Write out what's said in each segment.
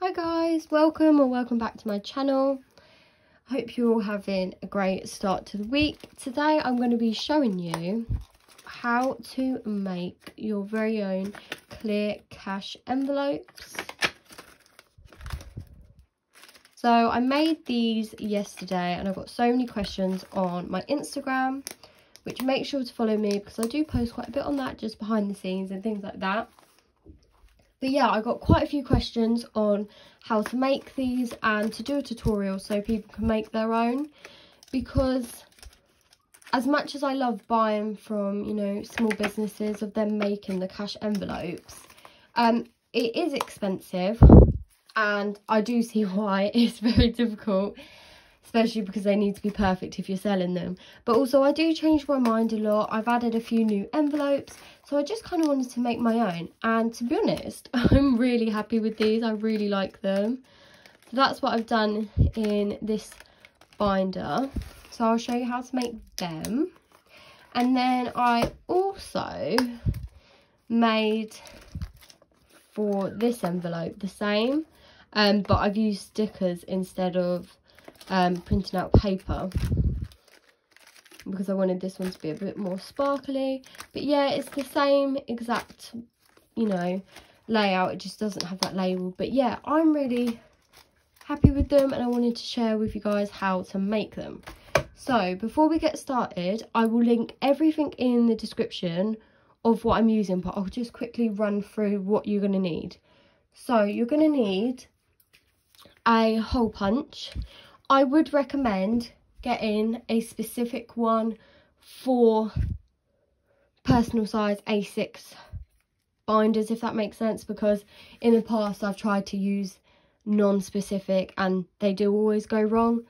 Hi guys, welcome or welcome back to my channel. I hope you're all having a great start to the week. Today I'm going to be showing you how to make your very own clear cash envelopes. So I made these yesterday and I got so many questions on my Instagram, which make sure to follow me because I do post quite a bit on that just behind the scenes and things like that. But yeah, I got quite a few questions on how to make these and to do a tutorial so people can make their own. Because as much as I love buying from, you know, small businesses of them making the cash envelopes, um, it is expensive and I do see why it's very difficult especially because they need to be perfect if you're selling them. But also I do change my mind a lot. I've added a few new envelopes, so I just kind of wanted to make my own. And to be honest, I'm really happy with these. I really like them. So that's what I've done in this binder. So I'll show you how to make them. And then I also made for this envelope the same um, but I've used stickers instead of um, printing out paper because I wanted this one to be a bit more sparkly. But yeah, it's the same exact, you know, layout. It just doesn't have that label. But yeah, I'm really happy with them and I wanted to share with you guys how to make them. So before we get started, I will link everything in the description of what I'm using, but I'll just quickly run through what you're going to need. So you're going to need a hole punch, I would recommend getting a specific one for personal size A6 binders if that makes sense because in the past I've tried to use non-specific and they do always go wrong.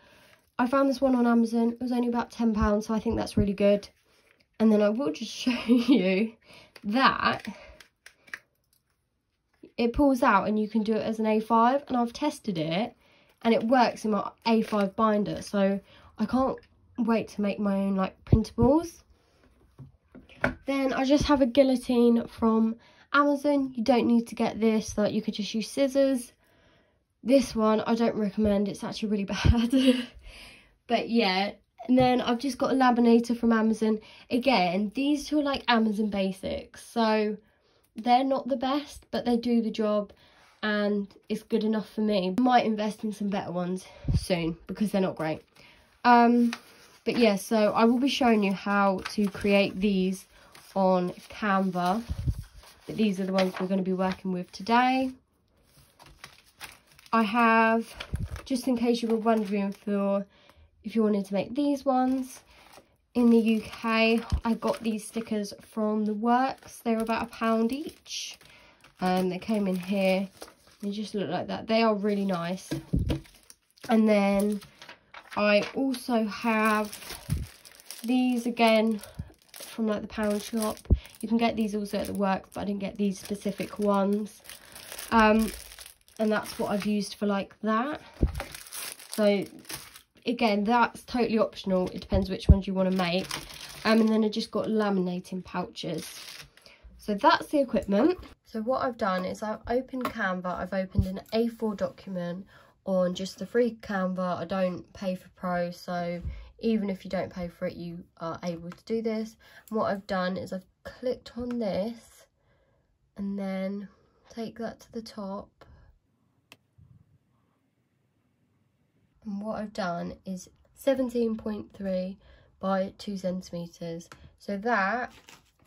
I found this one on Amazon, it was only about £10 so I think that's really good. And then I will just show you that it pulls out and you can do it as an A5 and I've tested it and it works in my A5 binder so I can't wait to make my own like printables. Then I just have a guillotine from Amazon. You don't need to get this, like you could just use scissors. This one I don't recommend, it's actually really bad. but yeah, and then I've just got a laminator from Amazon. Again, these two are like Amazon basics, so they're not the best, but they do the job and it's good enough for me. Might invest in some better ones soon because they're not great. Um, but yeah, so I will be showing you how to create these on Canva. But these are the ones we're going to be working with today. I have, just in case you were wondering for if you wanted to make these ones, in the UK, I got these stickers from The Works. They were about a pound each. Um, they came in here. They just look like that. They are really nice. And then I also have these again from like the pound shop. You can get these also at the work, but I didn't get these specific ones. Um, and that's what I've used for like that. So again, that's totally optional. It depends which ones you want to make. Um, and then I just got laminating pouches. So that's the equipment. So what I've done is I've opened Canva, I've opened an A4 document on just the free Canva. I don't pay for Pro, so even if you don't pay for it, you are able to do this. And what I've done is I've clicked on this and then take that to the top. And what I've done is 17.3 by 2 centimetres. So that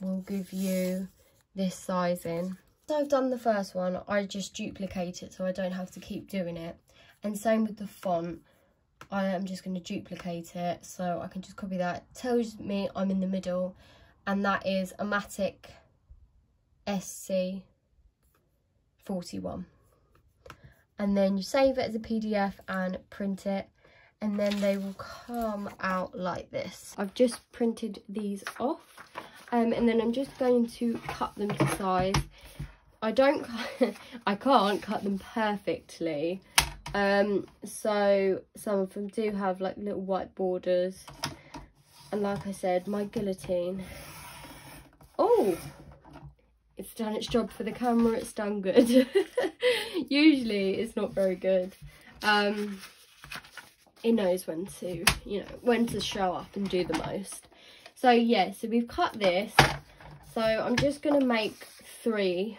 will give you this sizing. So I've done the first one, I just duplicate it so I don't have to keep doing it. And same with the font, I am just going to duplicate it so I can just copy that. Tells me I'm in the middle and that is Amatic SC 41. And then you save it as a PDF and print it and then they will come out like this. I've just printed these off um, and then I'm just going to cut them to size I don't, I can't cut them perfectly. Um, so some of them do have like little white borders. And like I said, my guillotine, oh, it's done its job for the camera, it's done good. Usually it's not very good. Um, it knows when to, you know, when to show up and do the most. So yeah, so we've cut this. So I'm just to make three.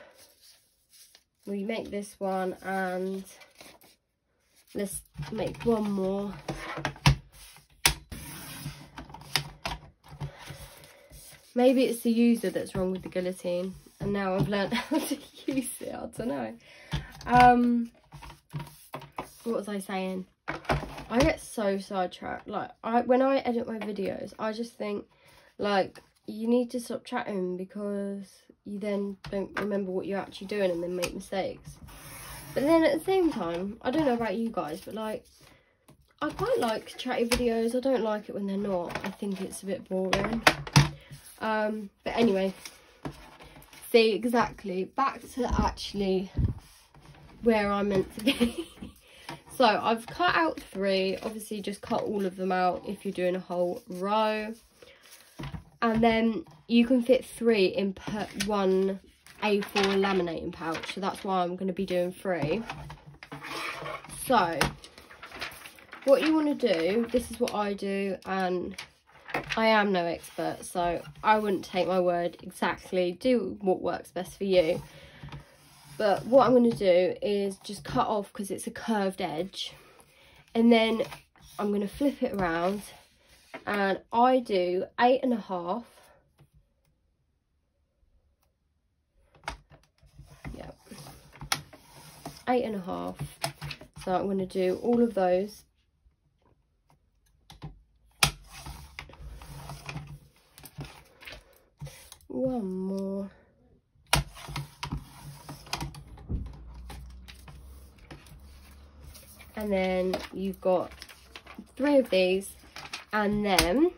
We make this one and let's make one more. Maybe it's the user that's wrong with the guillotine. And now I've learned how to use it. I don't know. Um, what was I saying? I get so sidetracked. Like, I when I edit my videos, I just think, like, you need to stop chatting because you then don't remember what you're actually doing and then make mistakes. But then at the same time, I don't know about you guys, but like, I quite like chatty videos. I don't like it when they're not. I think it's a bit boring. Um, but anyway, see exactly back to actually where I'm meant to be. so I've cut out three, obviously just cut all of them out if you're doing a whole row. And then you can fit three in per one A4 laminating pouch. So that's why I'm going to be doing three. So what you want to do, this is what I do and I am no expert, so I wouldn't take my word exactly. Do what works best for you. But what I'm going to do is just cut off because it's a curved edge. And then I'm going to flip it around. And I do eight and a half. Eight and a half. So I'm going to do all of those. One more. And then you've got three of these. And then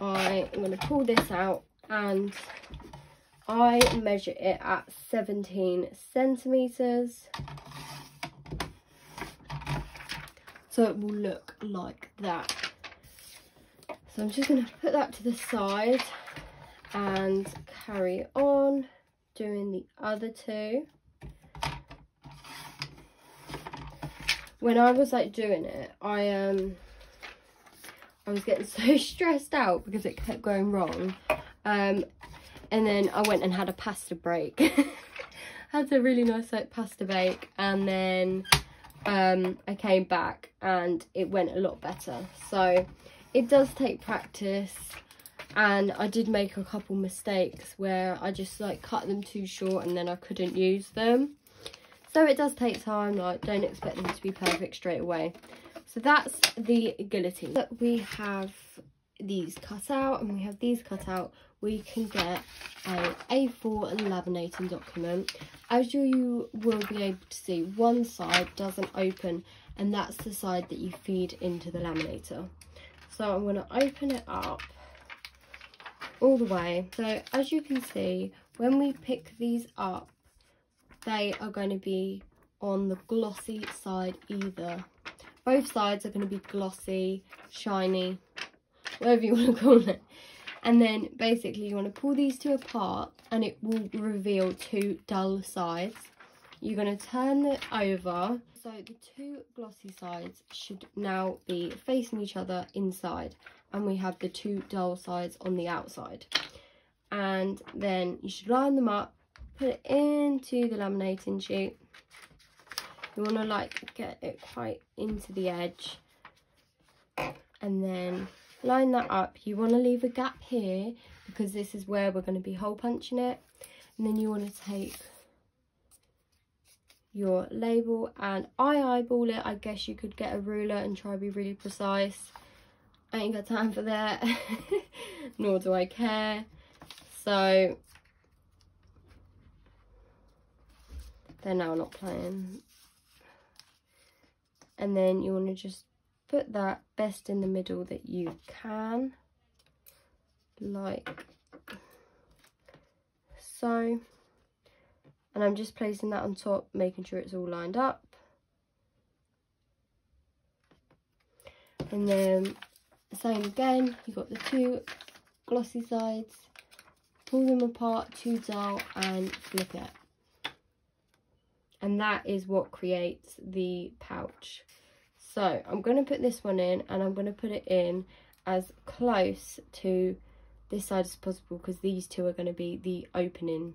I am going to pull this out and I measure it at 17 centimetres so it will look like that so I'm just going to put that to the side and carry on doing the other two. When I was like doing it, I um I was getting so stressed out because it kept going wrong. Um and then I went and had a pasta break. had a really nice like pasta bake and then um I came back and it went a lot better. So it does take practice and I did make a couple mistakes where I just like cut them too short and then I couldn't use them. So it does take time, like don't expect them to be perfect straight away. So that's the guillotine. We have these cut out and we have these cut out. We can get a A4 laminating document. As you will be able to see, one side doesn't open and that's the side that you feed into the laminator. So I'm going to open it up all the way. So as you can see, when we pick these up, they are going to be on the glossy side either. Both sides are going to be glossy, shiny, whatever you want to call it. And then basically you want to pull these two apart and it will reveal two dull sides. You're going to turn it over. So the two glossy sides should now be facing each other inside. And we have the two dull sides on the outside. And then you should line them up, put it into the laminating sheet. You want to like get it quite into the edge. And then line that up. You want to leave a gap here because this is where we're going to be hole punching it. And then you want to take your label and I eyeball it. I guess you could get a ruler and try to be really precise. I ain't got time for that, nor do I care. So, they're now not playing. And then you want to just put that best in the middle that you can, like so and I'm just placing that on top making sure it's all lined up and then same again you've got the two glossy sides, pull them apart to dull and flip it. And that is what creates the pouch. So I'm going to put this one in and I'm going to put it in as close to this side as possible because these two are going to be the opening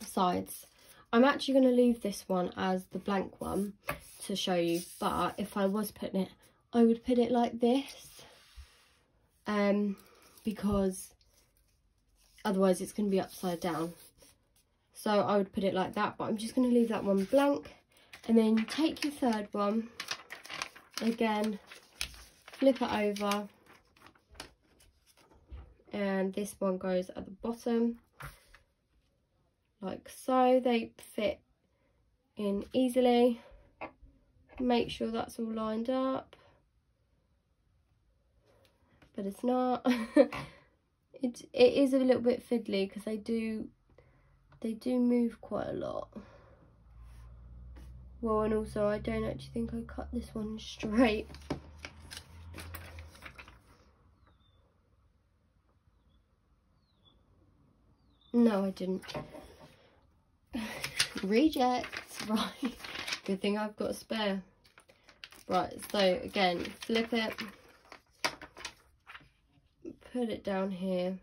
sides. I'm actually going to leave this one as the blank one to show you but if I was putting it I would put it like this um, because otherwise it's going to be upside down. So I would put it like that, but I'm just going to leave that one blank. And then take your third one, again, flip it over. And this one goes at the bottom, like so. They fit in easily. Make sure that's all lined up but it's not. it it is a little bit fiddly because they do they do move quite a lot. Well, and also I don't actually think I cut this one straight. No, I didn't. Rejects, right. Good thing I've got a spare. Right, so again, flip it put it down here,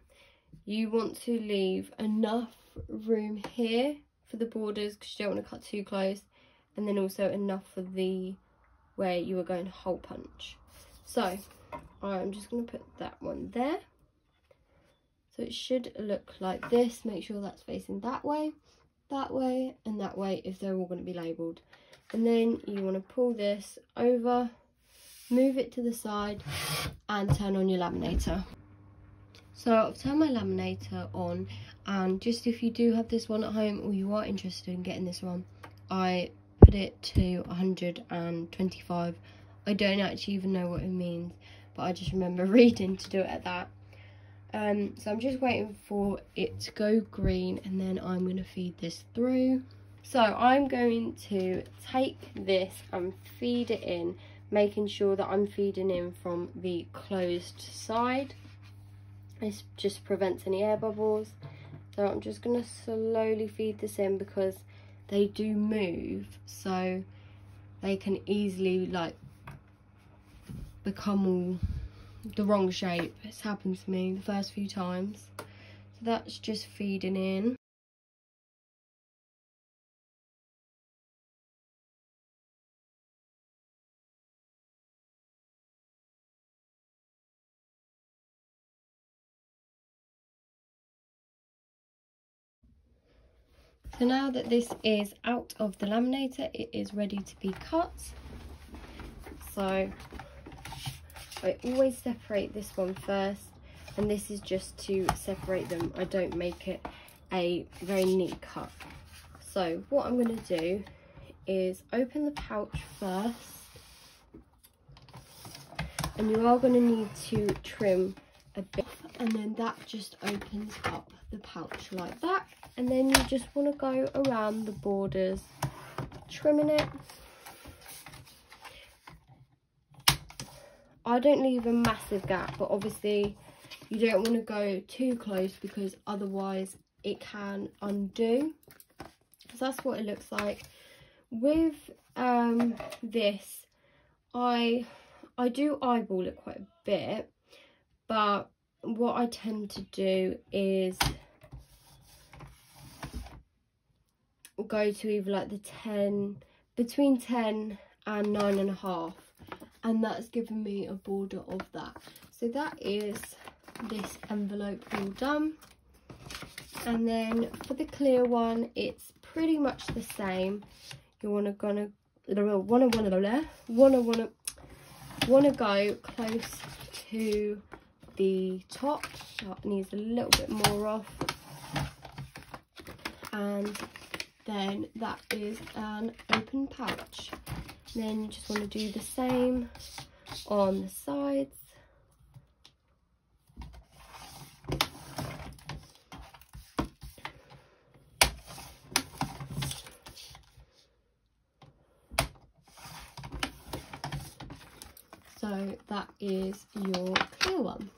you want to leave enough room here for the borders because you don't want to cut too close and then also enough for the where you are going to hole punch. So I'm just going to put that one there. So it should look like this. Make sure that's facing that way, that way and that way if they're all going to be labelled. And then you want to pull this over, move it to the side and turn on your laminator. So I've turned my laminator on and just if you do have this one at home or you are interested in getting this one, I put it to 125. I don't actually even know what it means, but I just remember reading to do it at that. Um, so I'm just waiting for it to go green and then I'm going to feed this through. So I'm going to take this and feed it in, making sure that I'm feeding in from the closed side. This just prevents any air bubbles. So I'm just going to slowly feed this in because they do move. So they can easily like become all the wrong shape. It's happened to me the first few times. So that's just feeding in. So now that this is out of the laminator, it is ready to be cut. So I always separate this one first and this is just to separate them. I don't make it a very neat cut. So what I'm going to do is open the pouch first and you are going to need to trim a bit and then that just opens up the pouch like that and then you just want to go around the borders. Trimming it. I don't leave a massive gap but obviously you don't want to go too close because otherwise it can undo. So that's what it looks like. With um, this I I do eyeball it quite a bit but what I tend to do is go to either like the 10 between 10 and nine and a half. And that's given me a border of that. So that is this envelope all done. And then for the clear one it's pretty much the same. You want to gonna wanna wanna wanna wanna wanna wanna go close to the top. That needs a little bit more off. And then that is an open pouch. Then you just want to do the same on the sides. So that is your clear one.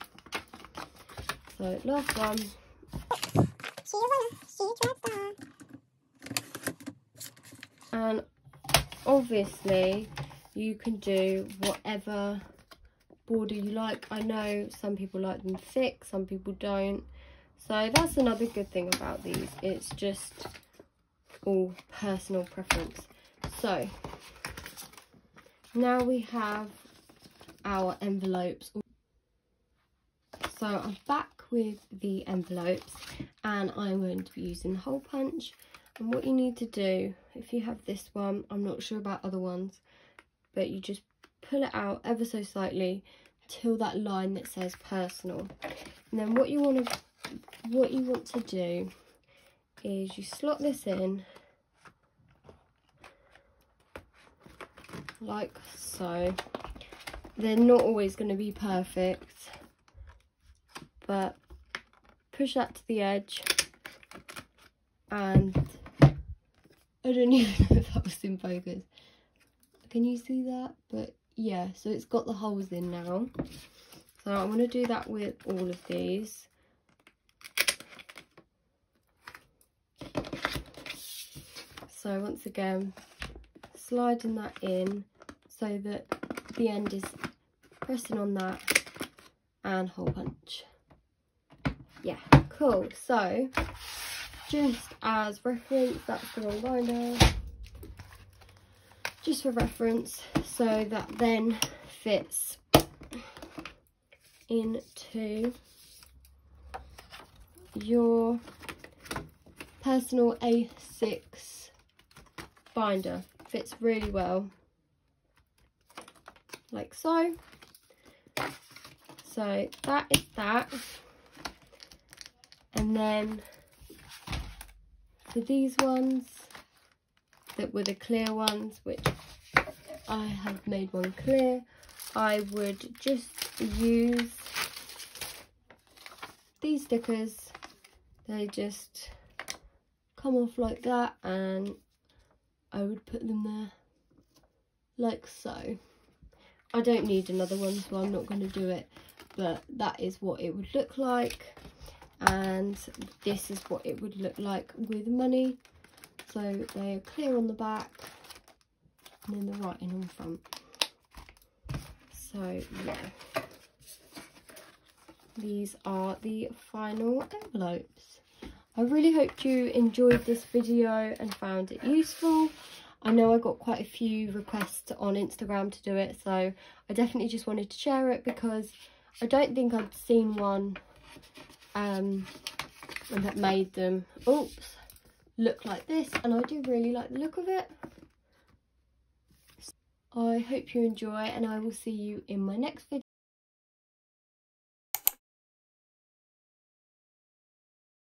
So last one. And obviously you can do whatever border you like. I know some people like them thick, some people don't. So that's another good thing about these. It's just all personal preference. So now we have our envelopes. So I'm back with the envelopes and I'm going to be using the hole punch. And what you need to do, if you have this one, I'm not sure about other ones, but you just pull it out ever so slightly till that line that says personal. And then what you want to what you want to do is you slot this in like so. They're not always going to be perfect, but push that to the edge and I don't even know if that was in focus. Can you see that? But yeah, so it's got the holes in now. So I'm going to do that with all of these. So once again, sliding that in so that the end is pressing on that and hole punch. Yeah, cool. So just as reference, that's the wrong binder. Just for reference, so that then fits into your personal A6 binder. Fits really well, like so. So that is that. And then for these ones that were the clear ones, which I have made one clear, I would just use these stickers. They just come off like that and I would put them there like so. I don't need another one so I'm not going to do it but that is what it would look like and this is what it would look like with money. So they are clear on the back and then the writing on the front. So yeah. These are the final envelopes. I really hope you enjoyed this video and found it useful. I know I got quite a few requests on Instagram to do it, so I definitely just wanted to share it because I don't think I've seen one um, and that made them, oops, look like this. And I do really like the look of it. I hope you enjoy and I will see you in my next video.